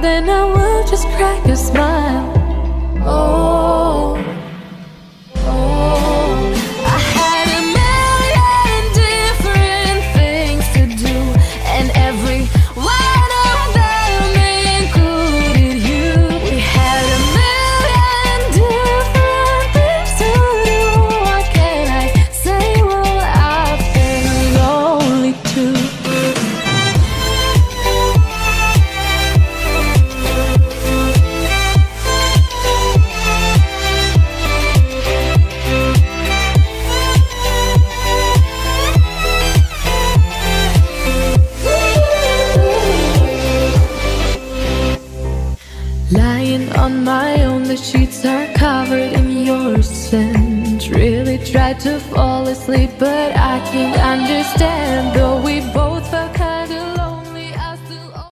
Then I will just crack a smile. Lying on my own, the sheets are covered in your scent. Really tried to fall asleep, but I can't understand. Though we both